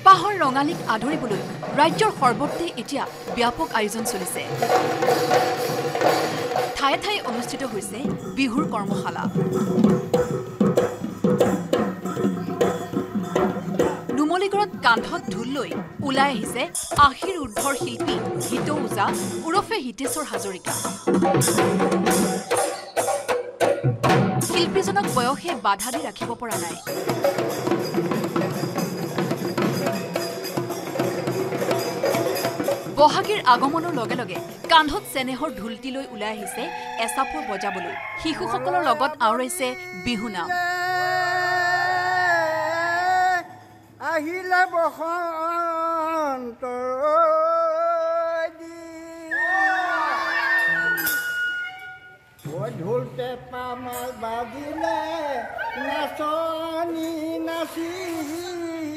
হেঁপাহৰ ৰঙালীক আদৰিবলৈ ৰাজ্যৰ সৰ্বত্ৰে এতিয়া ব্যাপক আয়োজন চলিছে। ঠায়ে ঠায়ে অনুষ্ঠিত হৈছে বিহুৰ কৰ্মশালা। নুমলীগড়ত কান্ধত ঢোল লৈ ওলাই আহিছে আশীৰ ঊৰ্ধৰ শিল্পী হিত ওজা ওৰফে হিতেশ্বৰ হাজৰিকা। শিল্পীজনক বয়সে বাধা দি ৰাখিব পৰা নাই। বহাগীৰ আগমনৰ লগে লগে কান্ধত চেনেহৰ ঢোলটি লৈ ওলাই আহিছে এচাপৰ বজাবলৈ। শিশুসকলৰ লগত আওৰাইছে বিহু নাম। আহিলে বসন্ত নাচনি নাচিলে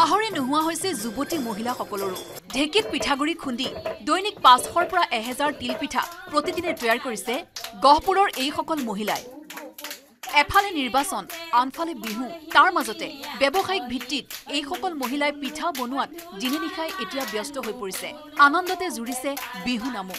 আহৰি নোহোৱা হৈছে যুৱতী মহিলাসকলৰো। ঢেঁকীত পিঠাগুৰি খুন্দি দৈনিক পাঁচশৰ পৰা এহেজাৰ তিল পিঠা প্ৰতিদিনে তৈয়াৰ কৰিছে গহপুৰৰ এইসকল মহিলাই। এফালে নিৰ্বাচন আনফালে বিহু। তাৰ মাজতে ব্যৱসায়িক ভিত্তিত এইসকল মহিলাই পিঠা বনোৱাত দিনে নিশাই এতিয়া ব্যস্ত হৈ পৰিছে। আনন্দতে জুৰিছে বিহু নামো।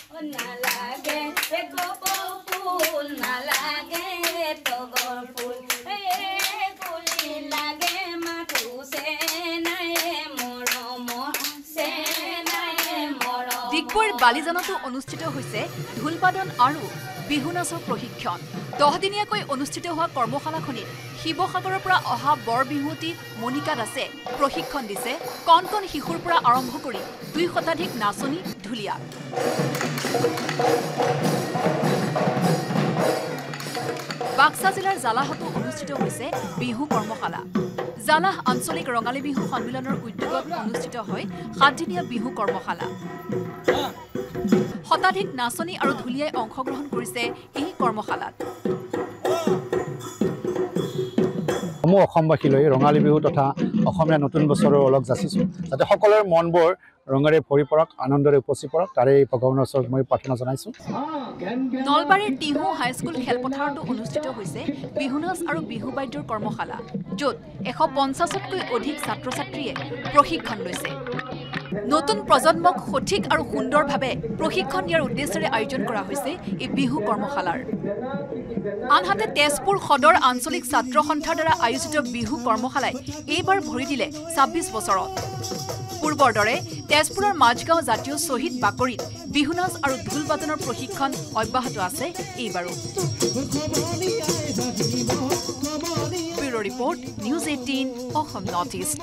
ডিগবৈৰ বালিজানতো অনুষ্ঠিত হৈছে ঢোলবাদন আৰু বিহু নাচৰ প্ৰশিক্ষণ। দহদিনীয়াকৈ অনুষ্ঠিত হোৱা কৰ্মশালাখনিত শিৱসাগৰৰ পৰা অহা বৰ বিহুৱতী মণিকা দাসে প্ৰশিক্ষণ দিছে। কণ কণ শিশুৰ পৰা আৰম্ভ কৰি দুই শতাধিক নাচনী ঢুলীয়াক বাক্সা জিলাৰ জালাহতো অনুষ্ঠিত হৈছে বিহু কৰ্মশালা। জালাহ আঞ্চলিক ৰঙালী বিহু সন্মিলনৰ উদ্যোগত অনুষ্ঠিত হয় সাতদিনীয়া বিহু কৰ্মশালা। শতাধিক নাচনী আৰু ঢুলীয়াই অংশগ্ৰহণ কৰিছে এই কৰ্মশালাত। সমূহ অসমবাসীলৈ ৰঙালী বিহু তথা অসমীয়া নতুন বছৰৰ অলপ যাচিছোঁ। যাতে সকলোৰে মনবোৰ ৰঙেৰে ভৰি পৰক আনন্দৰে উপচি পৰক তাৰে এই ভগৱানৰ ওচৰত মই প্ৰাৰ্থনা জনাইছোঁ। নলবাৰীৰ টিহু হাইস্কুল খেলপথাৰতো অনুষ্ঠিত হৈছে বিহু নাচ আৰু বিহু বাদ্যৰ কৰ্মশালা য'ত এশ পঞ্চাছতকৈ অধিক ছাত্ৰ ছাত্ৰীয়ে প্ৰশিক্ষণ লৈছে। নতুন প্ৰজন্মক সঠিক আৰু সুন্দৰভাৱে প্ৰশিক্ষণ দিয়াৰ উদ্দেশ্যেৰে আয়োজন কৰা হৈছে এই বিহু কৰ্মশালাৰ। আনহাতে তেজপুৰ সদৰ আঞ্চলিক ছাত্ৰ সন্থাৰ দ্বাৰা আয়োজিত বিহু কৰ্মশালাই এইবাৰ ভৰি দিলে ছাব্বিছ বছৰত। পূৰ্বৰ দৰে তেজপুৰৰ মাজগাঁও জাতীয় শ্বহীদ বাকৰিত বিহু নাচ আৰু ঢোল বাদনৰ প্ৰশিক্ষণ অব্যাহত আছে এইবাৰো। Report news eighteen Assam north east.